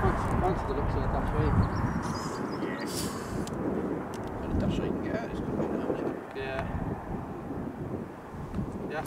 Thanks, thanks looks of the dash You get out. Yeah. Yeah,